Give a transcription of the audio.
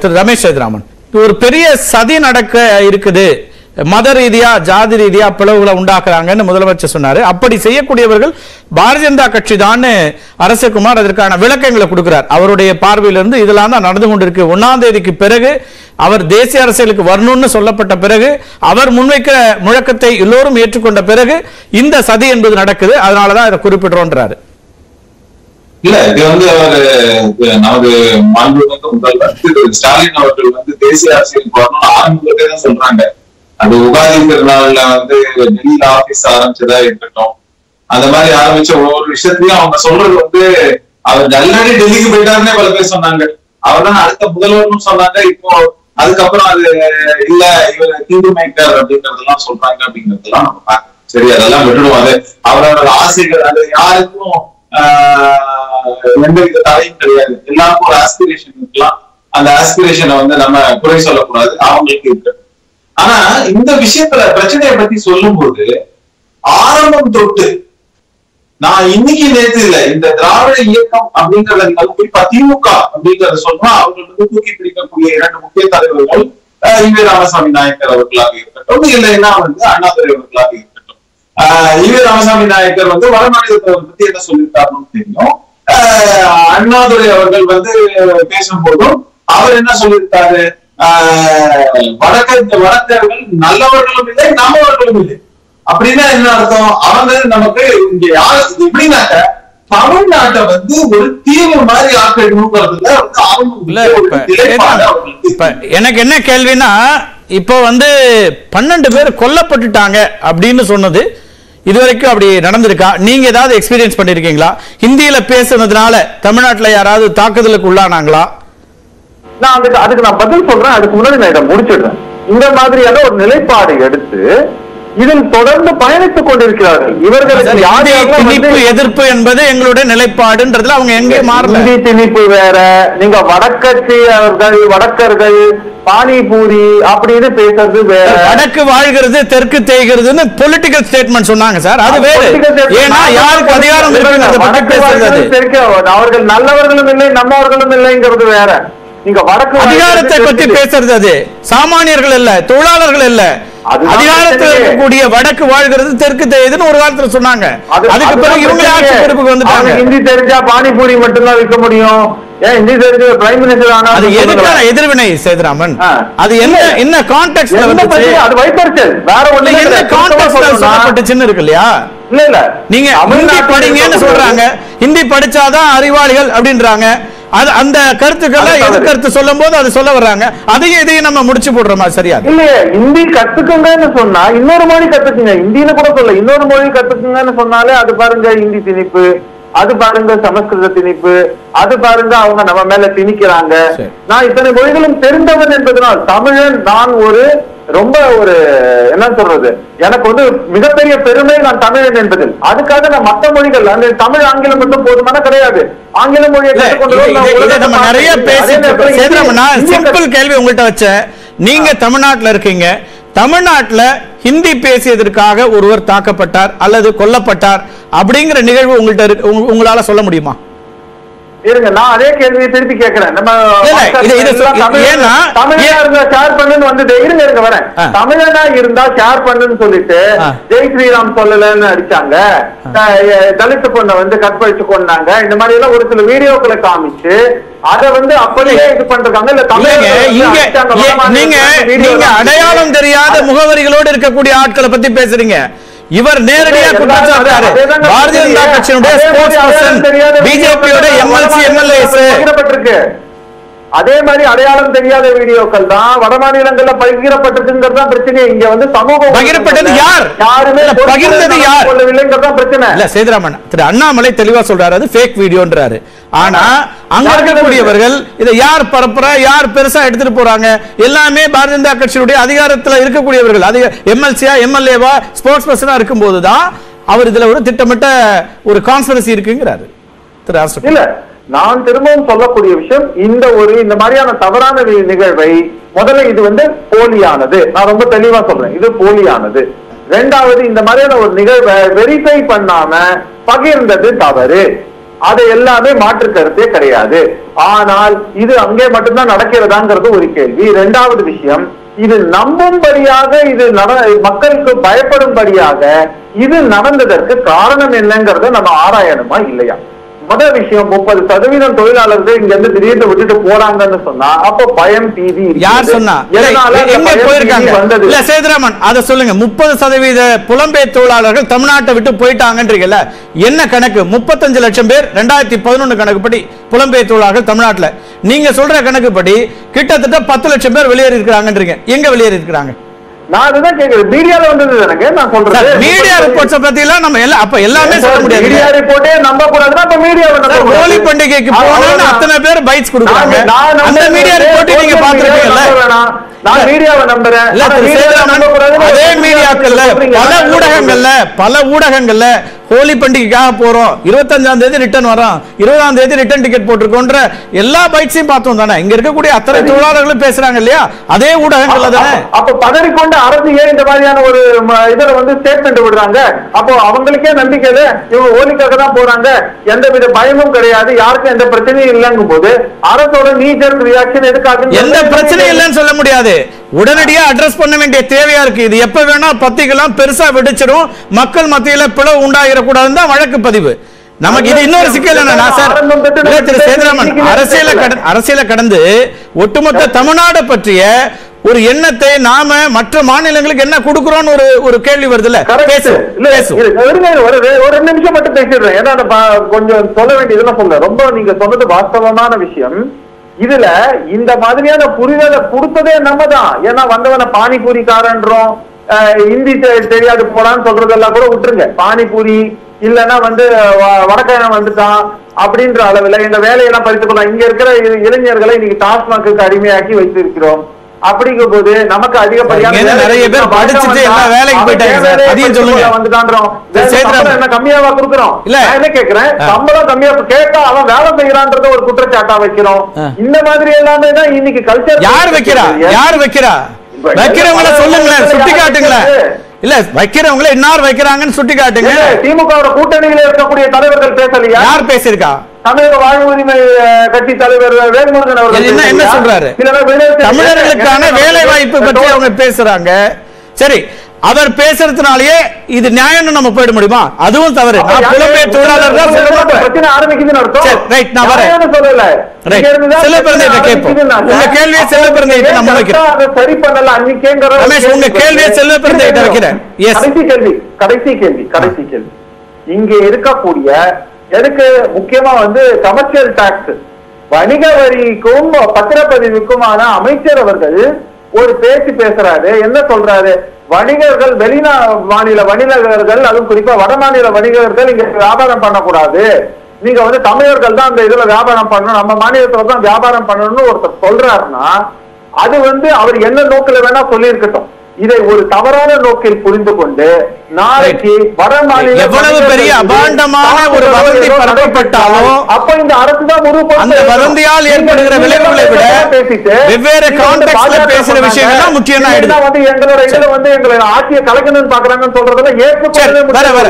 திரு ரமேஷ் சேதுராமன் ஒரு பெரிய சதி நடக்க இருக்குது. மத ரீதியா ஜாதி ரீதியா பிளவுகளை உண்டாக்குறாங்கன்னு முதலமைச்சர் சொன்னாரு. அப்படி செய்யக்கூடியவர்கள் பாரதிய ஜனதா கட்சி தான் அரசகுமார் அதற்கான விளக்கங்களை கொடுக்கிறார். அவருடைய பார்வையிலிருந்து இதெல்லாம் தான் நடந்து கொண்டிருக்கு. ஒன்னாம் தேதிக்கு பிறகு அவர் தேசிய அரசியலுக்கு வரணும்னு சொல்லப்பட்ட பிறகு அவர் முன்வைக்கிற முழக்கத்தை எல்லோரும் ஏற்றுக்கொண்ட பிறகு இந்த சதி என்பது நடக்குது. அதனாலதான் இதை குறிப்பிடுறோன்றாரு. இல்ல இது வந்து அவரு இது நமது வந்து முதல்வர் ஸ்டாலின் அவர்கள் வந்து தேசிய அரசியல் வரணும்னு ஆரம்பத்திலே தான் சொல்றாங்க. அது உகாதி திருநாள்ல வந்து டெல்லியில ஆபீஸ் ஆரம்பிச்சதா இருக்கட்டும். அந்த மாதிரி ஆரம்பிச்ச ஒவ்வொரு விஷயத்தையும் அவங்க சொல்றது வந்து அவர் ஆல்ரெடி டெல்லிக்கு போயிட்டாருன்னே பல பேர் சொன்னாங்க. அவர் தான் அடுத்த முதல்வர்னு சொன்னாங்க. இப்போ அதுக்கப்புறம் அது இல்ல இவர் தீங்கு மேக்கர் அப்படிங்கறதெல்லாம் சொல்றாங்க அப்படிங்கறதெல்லாம் நம்ம சரி அதெல்லாம் விட்டுடுவோம். அது அவரோட ஆசைகள் அது யாருக்கும் ஆஹ், எந்த வித தடையும் கிடையாது எல்லாருக்கும் ஒரு ஆஸ்பிரேஷன் இருக்கலாம். அந்த ஆஸ்பிரேஷனை வந்து நம்ம குறை சொல்லக்கூடாது. அவங்களுக்கு இருக்கு ஆனா இந்த விஷயத்துல பிரச்சனையை பத்தி சொல்லும்போது ஆரம்பம் தொட்டு நான் இன்னைக்கு நேத்து இல்ல இந்த திராவிட இயக்கம் அப்படிங்கறத நீங்க குறிப்பா திமுக அப்படிங்கறத சொன்னா அவங்களுக்கு வந்து தூக்கி பிடிக்கக்கூடிய இரண்டு முக்கிய தலைவர்கள் இவே ஈவே ராமசாமி நாயக்கர் அவர்களாக இருக்கட்டும் இல்லைன்னா வந்து அண்ணாதுரை அவர்களாக இருக்கட்டும். ஆஹ், ஈவே ராமசாமி நாயக்கர் வந்து வடமாநிலத்தை பத்தி என்ன சொல்லியிருக்காருன்னு தெரியும். அண்ணாதுரை அவர்கள் வந்து பேசும்போதும் அவர் என்ன சொல்லியிருக்காரு? வடக்க வடக்கர்கள் நல்லவர்களும் இல்லை நம்மவர்களும் இல்லை. அப்படின்னா என்ன அர்த்தம்? அவங்க நமக்கு இங்க யாரு எப்படின்னாக்க தமிழ்நாட்டை வந்து ஒரு தீவு மாதிரி ஆக்கிடணுங்கிறதுல வந்து ஆரம்பம் இப்ப எனக்கு என்ன கேள்வினா இப்போ வந்து பன்னெண்டு பேர் கொல்லப்பட்டுட்டாங்க அப்படின்னு சொன்னது இதுவரைக்கும் அப்படி நடந்திருக்கா? நீங்க ஏதாவது எக்ஸ்பீரியன்ஸ் பண்ணிருக்கீங்களா? ஹிந்தியில பேசுனதுனால தமிழ்நாட்டுல யாராவது தாக்குதலுக்கு உள்ளானாங்களா? நான் அதுக்கு அதுக்கு நான் பதில் சொல்றேன். அதுக்கு முன்னாடி நான் இதை முடிச்சிடுறேன். இந்த மாதிரியான ஒரு நிலைப்பாடு எடுத்து இதில் தொடர்ந்து பயணித்துக் கொண்டிருக்கிறார்கள். இவர்களுக்கு யார் திணிப்பு எதிர்ப்பு என்பது எங்களுடைய நிலைப்பாடுன்றதுல அவங்க எங்கே மாறல. இந்தி திணிப்பு வேற. நீங்க வடக்கட்சியர்கள் வடக்கர்கள் பானிபூரி அப்படின்னு பேசுறது வேற. வடக்கு வாழ்கிறது தெற்கு தேய்கிறதுன்னு பொலிட்டிக்கல் ஸ்டேட்மெண்ட் சொன்னாங்க சார். அது வேறு. ஏன்னா யாருக்கு அதிகாரம் தெற்கு அவர்கள் நல்லவர்களும் இல்லை நம்மவர்களும் இல்லைங்கிறது வேற. நீங்க வடக்கு அதிகாரத்தை பத்தி. பேசுறது அது. சாமானியர்கள் இல்ல தொழிலாளர்கள் இல்ல. அதிகாரத்தில். இருக்கக்கூடிய வடக்கு வாழ்கிறது தெற்கு தேயுதுன்னு ஒரு காலத்துல சொன்னாங்க. அது- அதுக்கு பிறகு இவங்க ஆட்சி. பொறுப்புக்கு வந்துட்டாங்க. ஹிந்தி தெரிஞ்சா பானிபூரி மட்டும்தான் விற்க முடியும். ஏன் ஹிந்தி தெரிஞ்ச பிரைம் மினிஸ்டர் ஆனா அது எதுக்கான எதிர்வினை சேதுராமன். அது என்ன என்ன கான்டெக்ட்ல அது வேற ஒண்ணு என்ன கான்டெக்ட்ல சொல்லப்பட்டுச்சுன்னு இருக்கு இல்லையா? இல்ல இல்ல. நீங்க ஹிந்தி படிங்கன்னு சொல்றாங்க. ஹிந்தி படிச்சாதான் அறிவாளிகள் அப்படின்றாங்க. அது அந்த கருத்துக்களை அது தவறு. எதிர்கருத்து சொல்லும் போது அது சொல்ல வர்றாங்க அதையும் இதையும் நம்ம முடிச்சு போடுறோமா சரியா இல்லையே ஹிந்தி கத்துக்குங்கன்னு சொன்னா இன்னொரு மொழி கத்துக்குங்க ஹிந்தின்னு கூட சொல்ல இன்னொரு மொழி கத்துக்குங்கன்னு சொன்னாலே அது பாருங்க ஹிந்தி திணிப்பு அது பாருங்க சமஸ்கிருத திணிப்பு அது பாருங்க அவங்க நம்ம மேல திணிக்கிறாங்க. நான் இத்தனை மொழிகளும் தெரிந்தவன் என்பதனால் தமிழன் நான் ஒரு ரொம்ப ஒரு என்ன சொல்றது? எனக்கு வந்து மிகப்பெரிய பெருமை நான் தமிழன் என்பதில். அதுக்காக நான் மற்ற மொழிகள் அந்த தமிழ் ஆங்கிலம் மட்டும் போதுமான கிடையாது. ஆங்கில மொழியை நிறைய சிம்பிள் கேள்வி உங்கள்ட்ட வச்சேன். நீங்க தமிழ்நாட்டுல இருக்கீங்க. தமிழ்நாட்டுல ஹிந்தி பேசியதற்காக ஒருவர் தாக்கப்பட்டார் அல்லது கொல்லப்பட்டார் அப்படிங்கிற நிகழ்வு உங்கள்ட்ட இருக்கு உங்க- உங்களால சொல்ல முடியுமா? இருங்க நான் அதே கேள்வியை திருப்பி கேட்கிறேன். நம்ம தமிழ் தமிழனா இருந்தா ஷேர் பண்ணுன்னு வந்தது இருங்க இருங்க வரேன். தமிழனா இருந்தா ஷேர் பண்ணுன்னு சொல்லிட்டு. ஜெய் ஸ்ரீராம் சொல்லலன்னு அடிச்சாங்க. த- எ- தலித் பொண்ணை வந்து கற்பழிச்சு கொண்டாங்க இந்த மாதிரி எல்லாம் ஒரு சில வீடியோக்களை காமிச்சு அத வந்து அப்படியே இது பண்றாங்க இல்ல வந்து வடமாநிலத்துல நீங்க நீங்க. அடையாளம் தெரியாத முகவரிகளோடு இருக்கக்கூடிய ஆட்களை பத்தி பேசுறீங்க. இவர் நேரடியா குற்றம் சாட்டாரு பாரதிய ஜனதா. கட்சியினுடைய அதே ஸ்போர்ட்ஸ் பர்சன் அடையாளம் தெரியாத பிஜேபியோட வீடியோக்கள் எம்எல்சி எம்எல்ஏஸ் அதே மாதிரி அடையாளம் தெரியாத வீடியோக்கள் தான் வட மாநிலங்கள்ல பகிரப்பட்டிருக்குங்கிறது தான் பிரச்சனை இங்க வந்து சமூக பகிரப்பட்டது யார்? யாருமே பகிர்ந்தது யார்? கொள்ளவில்லைங்கிறது தான் பிரச்சனை. இல்ல சேதுராமன் திரு அண்ணாமலை தெளிவா சொல்றாரு அது ஃபேக் வீடியோன்றாரு ஆனா அங்க இருக்கக்கூடியவர்கள் இதை யார் பரப்புறா யார் பெருசா எடுத்துட்டு போறாங்க எல்லாமே பாரதிய ஜனதா கட்சியினுடைய அதிகாரத்துல இருக்கக்கூடியவர்கள். அதிக எம்எல்சியா எம்எல்ஏவா ஸ்போர்ட்ஸ் பர்சனா இருக்கும்போது தான் அவர் இதுல ஒரு திட்டமிட்ட ஒரு கான்ஸ்பரசி இருக்குங்கிறாரு. திரு இல்ல நான் திரும்பவும் சொல்லக்கூடிய விஷயம் இந்த ஒரு இந்த மாதிரியான தவறான நிகழ்வை முதல்ல இது வந்து போலியானது. நான் ரொம்ப தெளிவா சொல்றேன் இது போலியானது. ரெண்டாவது இந்த மாதிரியான ஒரு நிகழ்வை வெரிஃபை பண்ணாம பகிர்ந்தது தவறு. அது எல்லாமே மாற்று கருத்தே கிடையாது. ஆனால் இது அங்கே மட்டும்தான் நடக்கிறதாங்கிறது ஒரு கேள்வி. இரண்டாவது விஷயம் இது நம்பும்படியாக இது நட மக்களுக்கு பயப்படும்படியாக இது நடந்ததற்கு காரணம் என்னங்கிறத நம்ம ஆராயணுமா இல்லையா? முதல் விஷயம் முப்பது சதவீதம் தொழிலாளர்கள் இங்க இருந்து திடீர்னு விட்டுட்டு போறாங்கன்னு சொன்னா அப்போ பயம் பீதி. யார் சொன்னா? போயிருக்காங்க? இல்ல சேதுராமன் அத சொல்லுங்க. முப்பது சதவீத புலம்பெயர் தொழிலாளர்கள் தமிழ்நாட்டை விட்டு போயிட்டாங்கன்றீங்கல்ல என்ன கணக்கு? முப்பத்தஞ்சு லட்சம் பேர் ரெண்டாயிரத்தி பதினொன்னு கணக்குப்படி புலம்பெயர் தொழிலாளர்கள் தமிழ்நாட்டுல. நீங்க சொல்ற கணக்குப்படி கிட்டத்தட்ட பத்து லட்சம் பேர் வெளியேறி இருக்கிறாங்கன்றீங்க எங்க வெளியேறி இருக்கிறாங்க நான் அதுதான் கேக்குறேன் மீடியால வந்தது எனக்கு நான் சொல்றேன் மீடியா ரிப்போர்ட்ஸ் பத்தி எல்லாம் நம்ம எல்லாம் அப்ப எல்லாமே சொல்ல முடியாது மீடியா ரிப்போர்ட்டே நம்ப கூடாதுன்னா அப்ப கூடாது. ஹோலி பண்டிகைக்கு அவ்வளவுதான். அத்தனை பேர் பைட்ஸ் கொடுக்குறாங்க அந்த. மீடியா ரிப்போர்ட்டை நீங்க பாத்துருப்பீங்கல்ல. நான் மீடியாவை நம்புறேன் அதே மீடியாக்கள்ல. பல ஊடகங்கள்ல பல ஊடகங்கள்ல ஹோலி பண்டிகைக்காக போறோம். இருபத்தஞ்சாம் தேதி ரிட்டர்ன் வரோம். இருபதாம் தேதி ரிட்டர்ன் டிக்கெட் போட்டிருக்கோன்ற எல்லா பைட்ஸையும் பார்த்தோம் தானே. இங்க இருக்கக்கூடிய அத்தனை. தொழிலாளர்களும் பேசுறாங்க இல்லையா? அதே ஊடகங்கள்ல தானே? அப்ப- பதறிக்கொண்டு அரசு ஏன் இந்த மாதிரியான ஒரு இதுல வந்து ஸ்டேட்மெண்ட் விடுறாங்க? அப்போ அவங்களுக்கே நம்பிக்கை இல்ல. இவங்க ஓலிக்காக தான் போறாங்க. எந்த வித பயமும் கிடையாது. யாருக்கும் எந்த பிரச்சனையும் இல்லைங்கும் போது அரசோட நீஜர் ரியாக்ஷன் எதுக்காக எந்த பிரச்சனையும் இல்லைன்னு சொல்ல முடியாது. உடனடியா அட்ரஸ் பண்ண வேண்டிய தேவையா இருக்கு. இது எப்ப வேணா பத்திக்கலாம். பெருசா வெடிச்சிடும் மக்கள் மத்தியில பிளவு உண்டாகிடக்கூடாதுன்னு தான் வழக்கு பதிவு. நமக்கு இது இன்னொரு சிக்கல் என்னன்னா சார் திரு சேதுராமன் அரசியல அரசியல கடந்து ஒட்டுமொத்த தமிழ்நாடு பற்றிய ஒரு எண்ணத்தை நாம மற்ற மாநிலங்களுக்கு என்ன கொடுக்கிறோம்னு ஒரு ஒரு கேள்வி. பேசும் இல்ல, ஒரு ரெண்டு நிமிஷம் மட்டும் பேசிடுறேன். ஏன்னா கொஞ்சம் சொல்ல வேண்டியதெல்லாம் சொல்ல ரொம்ப நீங்க சொன்னது வாஸ்தவமான விஷயம். இதுல இந்த மாதிரியான புரிதலை கொடுத்ததே நம்ம தான். ஏன்னா வந்தவன பானிபூரிக்காரன்றோம். ஹிந்தி தெரியாது போடான்னு சொல்றதெல்லாம் கூட விட்டுருங்க. பானிபூரி இல்லைன்னா வந்து வ- வடக்காயன் வந்துட்டான் அப்படின்ற அளவுல இந்த வேலையெல்லாம் பறித்துக் கொள்ளலாம். இங்க இருக்கிற இளைஞர்களை இன்னைக்கு டாஸ்மாக்கு அடிமையாக்கி வைத்திருக்கிறோம். அப்படிங்கும் போது நமக்கு அதிகப்படியான நிறைய பேர் படிச்சுட்டு வேலைக்கு போயிட்டாங்க அதையும் சொல்லுங்க. வந்துட்டான்றோம். என்ன கம்மியாவா கொடுக்குறோம்? இல்ல. என்ன கேக்குறேன். சம்பளம் கம்மியா கேட்டா அவன் வேலை செய்யறான்றத ஒரு குற்றச்சாட்டா வைக்கிறோம். இந்த மாதிரி எல்லாமே தான் இன்னைக்கு கல்ச்சர் யார் வைக்கிறா? யார் வைக்கிறா? வைக்கிறவங்கள சொல்லுங்களேன் சுட்டி காட்டுங்களேன். இல்ல வைக்கிறவங்கள இன்னார் வைக்கிறாங்கன்னு சுட்டி காட்டுங்க. திமுக கூட்டணியில இருக்கக்கூடிய தலைவர்கள் பேசலையா? யார் பேசியிருக்கா? தமிழக வாழ் உரிமை கட்சி தலைவர் வேல்முருகன் அவர்கள் என்ன? சொல்றாரு? தமிழர்களுக்கான வேலை வாய்ப்பு பற்றி அவங்க பேசுறாங்க. சரி அவர் பேசுறதுனாலயே இது நியாயம்னு நம்ம போயிட முடியுமா? அதுவும் தவறு. நான் யாரு- புலம்பெயர் தொழிலாளர் தான் சொல்ல மாட்டேன். right, நான் வரேன். சொல்லல. கேட்போம். உங்க கேள்வியை சரி பண்ணல அன்னைக்கேங்கிற ஒரு ரமேஷ், உங்க கேள்வி கேள்வியை வைக்கிறேன். கடைசி கேள்வி கடைசி கேள்வி கடைசி கேள்வி. இங்க இருக்கக்கூடிய எதுக்கு முக்கியமா வந்து கமர்ஷியல் டாக்ஸ் வணிக வரிக்கும் பத்திரப்பதிவுக்குமான அமைச்சர் அவர்கள் ஒரு பேச்சு பேசுறாரு என்ன சொல்றாரு? வணிகர்கள் வெளிநா மாநில வணிகர்கள் அதுவும் குறிப்பா வட மாநில வணிகர்கள் இங்க வியாபாரம் பண்ணக்கூடாது. நீங்க வந்து தமிழர்கள் தான் அந்த இதுல வியாபாரம் பண்ணணும் நம்ம மாநிலத்துல தான் வியாபாரம் பண்ணணும்னு ஒருத்தர் சொல்றாருன்னா அது வந்து அவர் என்ன நோக்கில வேணா சொல்லியிருக்கட்டும். இதை ஒரு தவறான நோக்கில் புரிந்து கொண்டு நாளைக்கு வட மாநில எவ்வளவு பெரிய அபாண்டமான ஒரு வதந்தி பரப்பப்பட்டாலும் அப்ப இந்த அரசு தான் அந்த. வதந்தியால் ஏற்படுகிற விளைவுகளை விட பேசிட்டு, வெவ்வேறு கான்டெக்ட்ல பேசுற. விஷயங்கள் முக்கியம் வந்து எங்களோட இதுல வந்து எங்களை ஆட்சியை கலக்கணும்னு பாக்குறாங்கன்னு சரி ஏற்றுக்கொள்ளவே வர